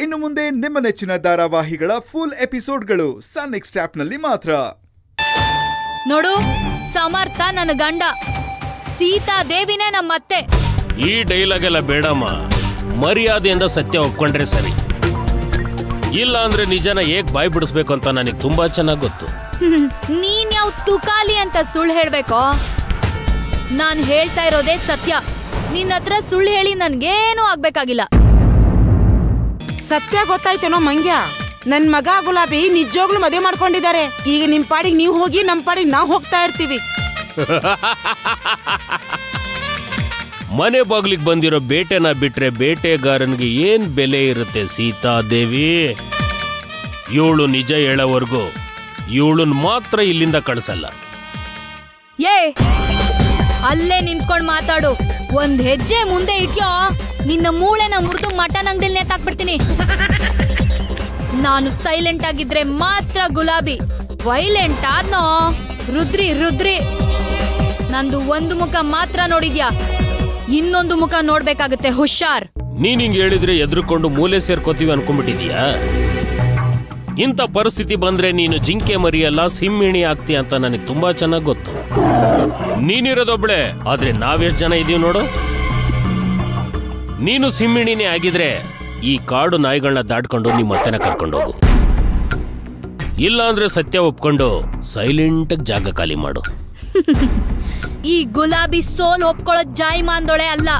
ಇನ್ನು ಮುಂದೆ ನಿಮ್ಮ ನೆಚ್ಚಿನ ಧಾರಾವಾಹಿಗಳ ಫುಲ್ ಎಪಿಸೋಡ್ಗಳು ಸನ್ ನೆಕ್ಸ್ಟ್ ಆಪ್ನಲ್ಲಿ ಮಾತ್ರ. ನೋಡು ಸಮರ್ಥ ನನ್ನ ಗಂಡ ಸೀತಾ ದೇವಿನೇ ನಮ್ಮತ್ತೆ. ಈ ಡೈಲಾಗ್ ಎಲ್ಲ ಬೇಡಮ್ಮ ಮರ್ಯಾದೆಯಿಂದ ಸತ್ಯ ಒಪ್ಕೊಂಡ್ರೆ ಸರಿ. ಇಲ್ಲ ಅಂದ್ರೆ ನಿಜನ ಹೇಗ್ ಬಾಯ್ ಬಿಡಿಸ್ಬೇಕು ಅಂತ ನನಗೆ ತುಂಬಾ ಚೆನ್ನಾಗಿ ಗೊತ್ತು. ನೀನ್ ಯಾವ ತುಕಾಲಿ ಅಂತ ಸುಳ್ಳು ಹೇಳ್ಬೇಕೋ? ನಾನ್ ಹೇಳ್ತಾ ಇರೋದೇ ಸತ್ಯ. ನಿನ್ನ ಹತ್ರ ಸುಳ್ಳು ಹೇಳಿ ನನ್ಗೇನು ಆಗ್ಬೇಕಾಗಿಲ್ಲ. ಸತ್ಯ ಗೊತ್ತಾಯ್ತೇನೋ ಮಂಗ್ಯ? ನನ್ ಮಗ ಗುಲಾಬಿ ನಿಜವಾಗ್ಲೂ ಮದುವೆ ಮಾಡ್ಕೊಂಡಿದ್ದಾರೆ. ಈಗ ನಿಮ್ ಪಾಡಿಗೆ ನೀವು ಹೋಗಿ ನಮ್ ಪಾಡಿಗೆ ನಾವು ಹೋಗ್ತಾ ಇರ್ತೀವಿ. ಮನೆ ಬಾಗ್ಲಿಗೆ ಬಂದಿರೋ ಬೇಟೆನ ಬಿಟ್ರೆ ಬೇಟೆಗಾರನ್ಗೆ ಏನ್ ಬೆಲೆ ಇರುತ್ತೆ ಸೀತಾದೇವಿ? ಇವಳು ನಿಜ ಹೇಳೋವರೆಗೂ ಇವಳನ್ ಮಾತ್ರ ಇಲ್ಲಿಂದ ಕಳಿಸಲ್ಲ. ಏ ಅಲ್ಲೇ ನಿಂತ್ಕೊಂಡು ಮಾತಾಡು. ಒಂದ್ ಹೆಜ್ಜೆ ಮುಂದೆ ಇಟ್ಯೋ. ನಿನ್ನ ಮೂಳೆನ ಮುರಿದು ಮಟನ್ ಅಂಗಡಿಲ್ ನೇತಾಕ್ಬಿಡ್ತೀನಿ. ನಾನು ಸೈಲೆಂಟ್ ಆಗಿದ್ರೆ ಮಾತ್ರ ಗುಲಾಬಿ. ವೈಲೆಂಟ್ ಆದ್ನೋ? ರುದ್ರಿ ರುದ್ರಿ. ನಂದು ಒಂದು ಮುಖ ಮಾತ್ರ ನೋಡಿದ್ಯಾ? ಇನ್ನೊಂದು ಮುಖ ನೋಡ್ಬೇಕಾಗುತ್ತೆ, ಹುಷಾರ್. ನೀನ್ ಹಿಂಗ್ ಹೇಳಿದ್ರೆ ಎದ್ರುಕೊಂಡು ಮೂಲೆ ಸೇರ್ಕೋತೀವಿ ಅನ್ಕೊಂಡ್ಬಿಟ್ಟಿದ್ಯಾ ಇಂಥ ಪರಿಸ್ಥಿತಿ ಬಂದ್ರೆ ನೀನು ಜಿಂಕೆ ಮರಿಯಲ್ಲ ಸಿಮ್ಮಿಣಿ ಆಗ್ತೀಯ ಅಂತ ನನಗೆ ತುಂಬಾ ಚೆನ್ನಾಗಿ ಗೊತ್ತು. ನೀನಿರೋದೊಬ್ಳೆ ಆದ್ರೆ ನಾವೆಷ್ಟ್ ಜನ ಇದೀವಿ ನೋಡು? ನೀನು ಸಿಂಹಿಣಿನೇ ಆಗಿದ್ರೆ ಈ ಕಾಡು ನಾಯಿಗಳನ್ನ ದಾಟ್ಕೊಂಡು ನಿಮ್ಮ ಅತ್ತೆನ ಕರ್ಕೊಂಡು ಹೋಗು ಇಲ್ಲ ಅಂದ್ರೆ ಸತ್ಯ ಒಪ್ಕೊಂಡು ಸೈಲೆಂಟ್ ಜಾಗ ಖಾಲಿ ಮಾಡು. ಈ ಗುಲಾಬಿ ಸೋಲ್ ಒಪ್ಕೊಳ್ಳೋ ಜಾಯಿ ಮಾಂದೊಳೆ ಅಲ್ಲ.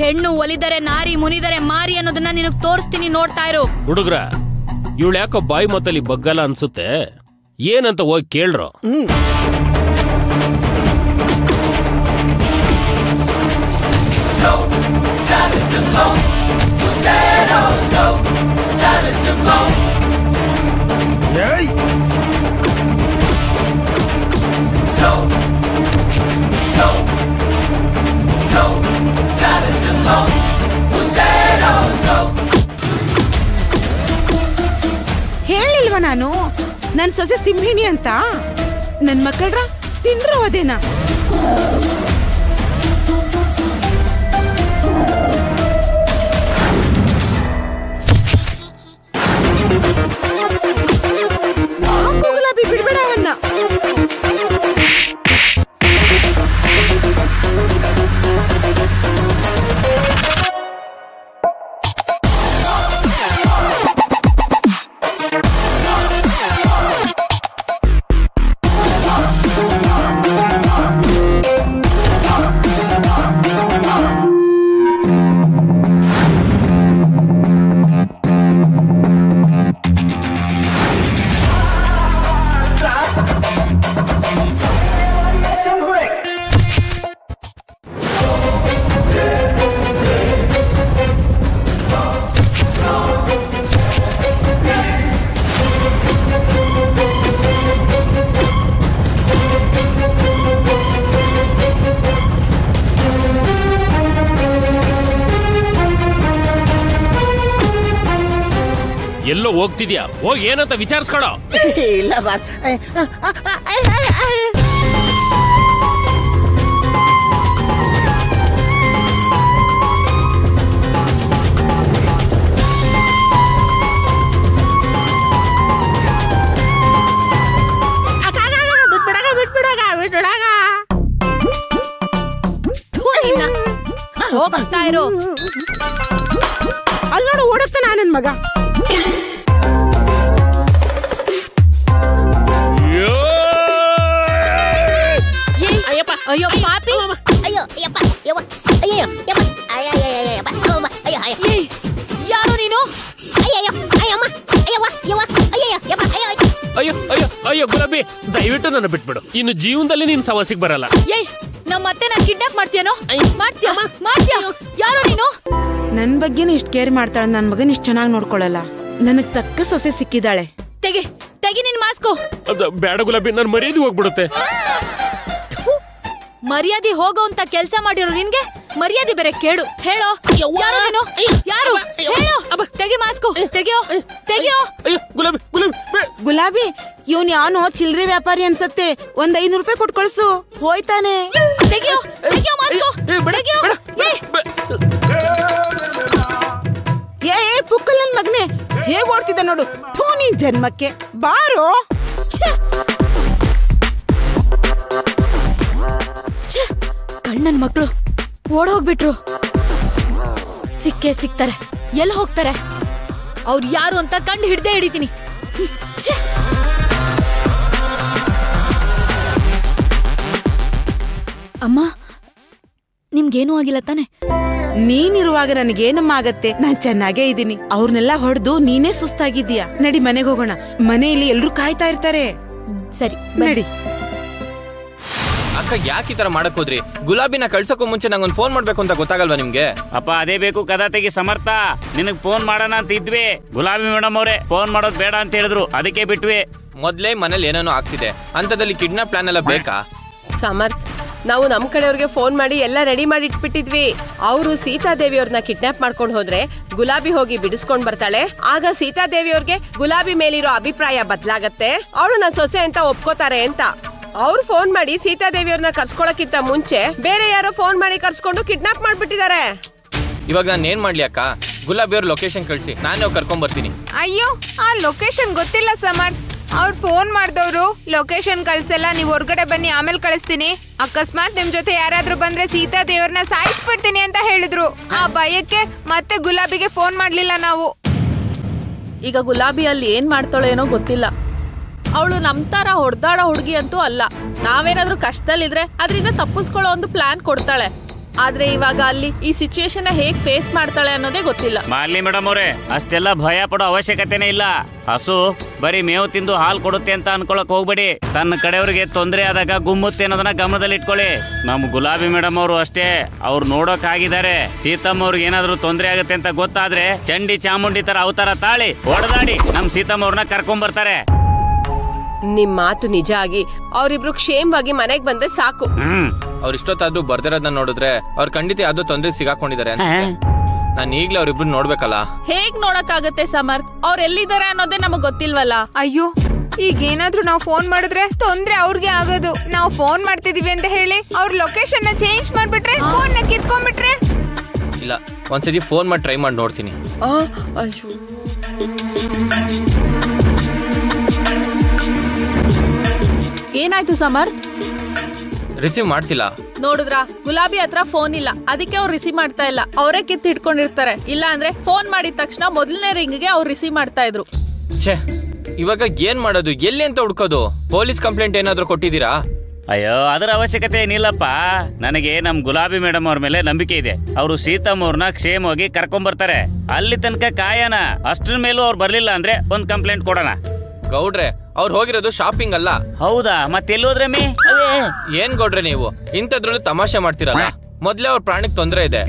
ಹೆಣ್ಣು ಒಲಿದರೆ ನಾರಿ ಮುನಿದರೆ ಮಾರಿ ಅನ್ನೋದನ್ನ ನಿನಗೆ ತೋರಿಸ್ತೀನಿ ನೋಡ್ತಾ ಇರು. ಹುಡುಗ್ರ ಇವಳು ಯಾಕೋ ಬಾಯಿ ಮತ್ತಲ್ಲಿ ಬಗ್ಗಲ್ಲ ಅನ್ಸುತ್ತೆ? ಏನಂತ ಹೋಗಿ ಕೇಳ್ರೋ. ಹೇಳಿಲ್ವ ನಾನು? ನನ್ ಸೊಸೆ ಸಿಂಹಿಣಿ ಅಂತ? ನನ್ ಮಕ್ಕಳ್ರ ತಿನ್ರೋ ಅದೇನಾ? primera ಹೋಗ್ತಿದ್ಯಾ? ಹೋಗಿ ಏನಂತ ವಿಚಾರಿಸ್ಕೊಳೋ. ಇಲ್ಲ ಬಾಸ್. ನಿನ್ನ. ಹೋಗ್ತಾ ಇರು. ಅಲ್ಲಿ ನೋಡು ಓಡುತ್ತಾನ ನನ್ ಮಗ. ಅಯ್ಯೋ ಪಾಪಿ ಅಯ್ಯೋ ಯಪ್ಪ ಯವ್ವ ಅಯ್ಯಯ್ಯೋ ಯಪ್ಪ ಅಯ್ಯಯ್ಯಪ್ಪ ಅವ್ವ ಅಯ್ಯೋ ಅಯ್ಯೋ ಯಾರು ನೀನು ಅಯ್ಯಯ್ಯೋ ಅಯ್ಯಮ್ಮ ಅಯ್ಯವ್ವ ಯವ್ವ ಅಯ್ಯಯ್ಯೋ ಯಪ್ಪ ಅಯ್ಯೋ ಅಯ್ಯೋ. ಅಯ್ಯೋ ಅಯ್ಯೋ ಅಯ್ಯೋ ಗುಲಾಬಿ. ದಯವಿಟ್ಟು ನನ್ನ ಬಿಟ್ಬಿಡು. ಇನ್ನು ಜೀವನದಲ್ಲಿ ನೀನು ಸವಾಸಿಗೆ ಬರಲ್ಲ. ಏಯ್ ನಮ್ಮ ಅತ್ತೆ ನಾನು ಕಿಡ್ನಾಪ್ ಮಾಡ್ತೀಯನೋ ಮಾಡ್ತೀಯ ಮಾಡ್ತೀಯ? ಯಾರು ನೀನು? ನನ್ನ ಬಗ್ಗೆನೂ ಇಷ್ಟು ಕೇರ್ ಮಾಡ್ತಾಳೆ ನನ್ನ ಮಗನ ಇಷ್ಟು ಚೆನ್ನಾಗಿ ನೋಡ್ಕೊಳ್ಳಲ್ಲ ನನಗೆ ತಕ್ಕ ಸೊಸೆ ಸಿಕ್ಕಿದ್ದಾಳೆ. ತೆಗಿ ತೆಗಿ ನಿನ್ ಮಾಸ್ಕು ಬೇಡ ಗುಲಾಬಿ ನಾನು ಮರ್ಯಾದೆ ಹೋಗ್ಬಿಡುತ್ತೆ. ಮರ್ಯಾದೆ ಹೋಗೋ ಅಂತ ಕೆಲಸ ಮಾಡಿರೋ ನಿನ್ಗೆ? ಮರ್ಯಾದೆ ಬೇರೆ ಕೇಳು ಹೇಳೋ? ಯಾರು ನೀನು? ಯಾರು? ಹೇಳು? ತೆಗಿ ಮಾಸ್ಕು. ತೆಗಿಯೋ? ತೆಗಿಯೋ? ಅಯ್ಯೋ ಗುಲಾಬಿ! ಗುಲಾಬಿ! ಗುಲಾಬಿ ಇವನ್ ಯಾನು ಚಿಲ್ರೆ ವ್ಯಾಪಾರಿ ಅನ್ಸತ್ತೆ. ಒಂದ್ ಐನೂರು ರೂಪಾಯಿ ಕೊಟ್ಟು ಕಳ್ಸು. ಹೋಯ್ತಾನೆ. ತೆಗಿಯೋ? ತೆಗಿಯೋ ಮಾಸ್ಕು? ತೆಗಿಯೋ. ಏ, ಏ ಏ ಪುಕ್ಕಲ್ ನನ್ ಮಗನೇ ಹೇಗ್ ಓಡ್ತಿದ್ದ ನೋಡು. ಥೂ ನೀನ್ ಜನ್ಮಕ್ಕೆ. ಬಾರೋ? ಕಣ್ಣನ್ ಮಕ್ಕಳು ಓಡೋಗ್ಬಿಟ್ರು. ಸಿಕ್ಕೇ ಸಿಕ್ತಾರೆ ಎಲ್ಲಿ ಹೋಗ್ತಾರೆ? ಅವ್ರು ಯಾರು ಅಂತ ಕಂಡು ಹಿಡ್ದೇ ಹಿಡಿತೀನಿ! ಅಮ್ಮ ನಿಮ್ಗೇನೂ ಆಗಿಲ್ಲ ತಾನೆ? ನೀನಿರುವಾಗ ನನಗೇನಮ್ಮ ಆಗತ್ತೆ ನಾನ್ ಚೆನ್ನಾಗೇ ಇದ್ದೀನಿ. ಅವ್ರನ್ನೆಲ್ಲ ಹೊಡೆದು ನೀನೇ ಸುಸ್ತಾಗಿದ್ದೀಯಾ? ನಡಿ ಮನೆಗೆ ಹೋಗೋಣ. ಮನೆಯಲ್ಲಿ ಎಲ್ರು ಕಾಯ್ತಾ ಇರ್ತಾರೆ. ಸರಿ. ನಡಿ. ಅಕ್ಕ ಯಾಕೆ ಈ ತರ ಮಾಡಕ್ ಹೋದ್ರಿ? ಗುಲಾಬಿನ ಕಳ್ಸಕ್ಕೂ ಮುಂಚೆ ನಂಗೊಂದು ಫೋನ್ ಮಾಡ್ಬೇಕು ಅಂತ ಗೊತ್ತಾಗಲ್ವಾ ನಿಮ್ಗೆ? ಅಪ್ಪ ಅದೇ ಬೇಕು ಕದಾ ತೆಗಿ ಸಮರ್ಥ. ನಿನಗ್ ಫೋನ್ ಮಾಡೋಣ ಅಂತ ಇದ್ವಿ. ಗುಲಾಬಿ ಮೇಡಮ್ ಅವರೇ ಫೋನ್ ಮಾಡೋದ್ ಬೇಡ ಅಂತ ಹೇಳಿದ್ರು. ಅದಕ್ಕೆ ಬಿಟ್ವಿ. ಮೊದ್ಲೇ ಮನೇಲಿ ಏನೇನೋ ಆಗ್ತಿದೆ. ಅಂತದಲ್ಲಿ ಕಿಡ್ನಾಪ್ ಪ್ಲಾನ್ ಎಲ್ಲ ಬೇಕಾ? ಸಮರ್ಥ್ ನಾವು ನಮ್ ಕಡೆಯವ್ರಿಗೆ ಫೋನ್ ಮಾಡಿ ಎಲ್ಲ ರೆಡಿ ಮಾಡಿ ಇಟ್ಬಿಟ್ಟಿದ್ವಿ. ಅವರು ಸೀತಾದೇವಿ ಅವ್ರನ್ನ ಕಿಡ್ನಾಪ್ ಮಾಡ್ಕೊಂಡು ಹೋದ್ರೆ ಗುಲಾಬಿ ಹೋಗಿ ಬಿಡಿಸ್ಕೊಂಡ್ ಬರ್ತಾಳೆ. ಆಗ ಸೀತಾದೇವಿ ಅವ್ರಿಗೆ ಗುಲಾಬಿ ಮೇಲಿರೋ ಅಭಿಪ್ರಾಯ ಬದಲಾಗತ್ತೆ. ಅವಳು ನನ್ನ ಸೊಸೆ ಅಂತ ಒಪ್ಕೋತಾರೆ ಅಂತ. ಅವ್ರು ಫೋನ್ ಮಾಡಿ ಸೀತಾದೇವಿಯವ್ರನ್ನ ಕರ್ಸ್ಕೊಳಕ್ಕಿಂತ ಮುಂಚೆ ಬೇರೆ ಯಾರೋ ಫೋನ್ ಮಾಡಿ ಕರ್ಸ್ಕೊಂಡು ಕಿಡ್ನಾಪ್ ಮಾಡ್ಬಿಟ್ಟಿದ್ದಾರೆ. ಇವಾಗ ನಾನು ಏನ್ ಮಾಡ್ಲಿ ಅಕ್ಕ? ಗುಲಾಬಿ ಅವ್ರ ಲೊಕೇಶನ್ ಕಳ್ಸಿ. ನಾನೇ ಕರ್ಕೊಂಡ್ ಬರ್ತೀನಿ ಅಯ್ಯೋ ಆ ಲೊಕೇಶನ್ ಗೊತ್ತಿಲ್ಲ ಸಮರ್. ಅವ್ರು ಫೋನ್ ಮಾಡ್ದವ್ರು ಲೊಕೇಶನ್ ಕಳ್ಸಲ್ಲ ನೀವು ಹೊರ್ಗಡೆ ಬನ್ನಿ ಆಮೇಲೆ ಕಳಿಸ್ತೀನಿ. ಅಕಸ್ಮಾತ್ ನಿಮ್ ಜೊತೆ ಯಾರಾದ್ರೂ ಬಂದ್ರೆ ಸೀತಾ ದೇವರನ್ನ ಸಾಯಿಸ್ಬಿಡ್ತೀನಿ ಅಂತ ಹೇಳಿದ್ರು. ಆ ಭಯಕ್ಕೆ ಮತ್ತೆ ಗುಲಾಬಿಗೆ ಫೋನ್ ಮಾಡ್ಲಿಲ್ಲ ನಾವು. ಈಗ ಗುಲಾಬಿ ಅಲ್ಲಿ ಏನ್ ಮಾಡ್ತಾಳೇನೋ ಗೊತ್ತಿಲ್ಲ. ಅವಳು ನಮ್ ತರ ಹೊಡ್ದಾಡೋ ಹುಡುಗಿ ಅಂತೂ ಅಲ್ಲ. ನಾವೇನಾದ್ರೂ ಕಷ್ಟದಲ್ಲಿದ್ರೆ ಅದರಿಂದ ತಪ್ಪಿಸ್ಕೊಳ್ಳೋ ಒಂದು ಪ್ಲಾನ್ ಕೊಡ್ತಾಳೆ. ಆದ್ರೆ ಇವಾಗ ಅಲ್ಲಿ ಈ ಸಿಚುಯೇಷನ್ ಹೇಗ್ ಫೇಸ್ ಮಾಡ್ತಾಳೆ ಅನ್ನೋದೇ ಗೊತ್ತಿಲ್ಲ. ಮಾಲಿ ಮೇಡಮ್ ಅವರೇ, ಅಷ್ಟೆಲ್ಲ ಭಯ ಪಡೋ ಅವಶ್ಯಕತೆನೇ ಇಲ್ಲ. ಹಸು, ಬರೀ ಮೇವು ತಿಂದು ಹಾಲು ಕೊಡುತ್ತೆ ಅಂತ ಅನ್ಕೊಳಕ್ ಹೋಗ್ಬೇಡಿ. ತನ್ನ ಕಡೆಯವ್ರಿಗೆ ತೊಂದರೆ ಆದಾಗ ಗುಮ್ಮುತ್ತೆ ಅನ್ನೋದನ್ನ ಗಮನದಲ್ಲಿ ಇಟ್ಕೊಳ್ಳಿ. ನಮ್ ಗುಲಾಬಿ ಮೇಡಮ್ ಅವರು ಅಷ್ಟೇ, ಅವ್ರು ನೋಡೋಕ್ ಆಗಿದ್ದಾರೆ ಸೀತಮ್ಮ ಅವ್ರಿಗೆ ಏನಾದ್ರು ತೊಂದರೆ ಆಗುತ್ತೆ ಅಂತ ಗೊತ್ತಾದ್ರೆ, ಚಂಡಿ ಚಾಮುಂಡಿ ತರ ಅವತಾರ ತಾಳಿ ಹೊಡೆದಾಡಿ ನಮ್ ಸೀತಮ್ಮ ಅವ್ರನ್ನ ಕರ್ಕೊಂಡ್ ಬರ್ತಾರೆ ನಿಮ್ ಮಾತು ನಿಜ ಆಗಿ ಅವ್ರಿಬ್ರು ಕ್ಷೇಮವಾಗಿ ಮನೆಗ್ ಬಂದ್ರೆ ಸಾಕು. ಹ್ಮ್ ಅವ್ರ ಇಷ್ಟೊತ್ತಾದ್ರೂ ಬರ್ದಿರೋದನ್ನ ನೋಡಿದ್ರೆ ಅವ್ರ ಖಂಡಿತ ಯಾವ್ದೋ ತೊಂದ್ರೆ ಸಿಗಾಕೊಂಡಿದ್ದಾರೆ ಅನ್ಸುತ್ತೆ. ನಾನು ಈಗ್ಲೇ ಅವ್ರಿಬ್ರು ನೋಡ್ಬೇಕಲ್ಲ? ಹೇಗ್ ನೋಡಕ್ಕಾಗತ್ತೆ ಸಮರ್ಥ್? ಅವ್ರ ಎಲ್ಲಿದ್ದಾರೆ ಅನ್ನೋದೇ ನಮಗ್ ಗೊತ್ತಿಲ್ವಲ್ಲ? ಅಯ್ಯೋ ಈಗ ಏನಾದ್ರೂ ನಾವು ಫೋನ್ ಮಾಡಿದ್ರೆ ತೊಂದ್ರೆ ಅವ್ರಿಗೆ ಆಗೋದು. ನಾವು ಫೋನ್ ಮಾಡ್ತಿದೀವಿ ಅಂತ ಹೇಳಿ ಅವ್ರ ಲೊಕೇಶನ್ನ ಚೇಂಜ್ ಮಾಡ್ಬಿಟ್ರೆ ಫೋನ್ನ ಕಿತ್ಕೊಂಡ್ಬಿಟ್ರೆ? ಇಲ್ಲ ಒಂದ್ಸತಿ ಫೋನ್ ಮಾಡಿ ಟ್ರೈ ಮಾಡಿ ನೋಡ್ತೀನಿ. ಆ, ಅಯ್ಯೋ. ಏನಾಯ್ತು ಸಮರ್ಥ್ ರಿಸೀವ್ ಮಾಡ್ತಿಲ್ಲ. ನೋಡಿದ್ರ ಗುಲಾಬಿ ಹತ್ರ ಫೋನ್ ಇಲ್ಲ. ಅದಕ್ಕೆ ಅವ್ರು ರಿಸೀವ್ ಮಾಡ್ತಾ ಇಲ್ಲ. ಅವರೇ ಕಿತ್ತು ಇಟ್ಕೊಂಡಿರ್ತಾರೆ ಇಲ್ಲ ಅಂದ್ರೆ ಫೋನ್ ಮಾಡಿದ ತಕ್ಷಣ ಮೊದಲನೇ ರಿಂಗ್ಗೆ ಅವ್ರು ರಿಸೀವ್ ಮಾಡ್ತಾ ಇದ್ರು. ಛೇ ಇವಾಗ ಏನ್ ಮಾಡೋದು? ಎಲ್ಲಿ ಅಂತ ಹುಡ್ಕೋದು? ಪೊಲೀಸ್ ಕಂಪ್ಲೇಂಟ್ ಏನಾದ್ರೂ ಕೊಟ್ಟಿದ್ದೀರಾ? ಅಯ್ಯೋ ಅದರ ಅವಶ್ಯಕತೆ ಏನಿಲ್ಲಪ್ಪ. ನನಗೆ ನಮ್ ಗುಲಾಬಿ ಮೇಡಮ್ ಅವ್ರ ಮೇಲೆ ನಂಬಿಕೆ ಇದೆ. ಅವರು ಸೀತಮ್ಮ ಅವ್ರನ್ನ ಕ್ಷೇಮವಾಗಿ ಕರ್ಕೊಂಡ್ ಬರ್ತಾರೆ ಅಲ್ಲಿ ತನಕ ಕಾಯನ. ಅಷ್ಟ್ರ ಮೇಲೂ ಅವ್ರು ಬರ್ಲಿಲ್ಲ ಅಂದ್ರೆ ಒಂದ್ ಕಂಪ್ಲೇಂಟ್ ಕೊಡೋಣ. ಗೌಡ್ರೆ ಅವ್ರು ಹೋಗಿರೋದು ಶಾಪಿಂಗ್ ಅಲ್ಲ? ಹೌದಾ? ಮತ್ತೆಲ್ಲೋದ್ರೆ ಮೇ? ಅವೇ ಏನ್ ಗೌಡ್ರೆ ನೀವು? ಇಂಥದ್ರಲ್ಲಿ ತಮಾಷೆ ಮಾಡ್ತೀರಲ್ಲ? ಮೊದ್ಲೇ ಅವ್ರ ಪ್ರಾಣಕ್ಕೆ ತೊಂದ್ರೆ ಇದೆ.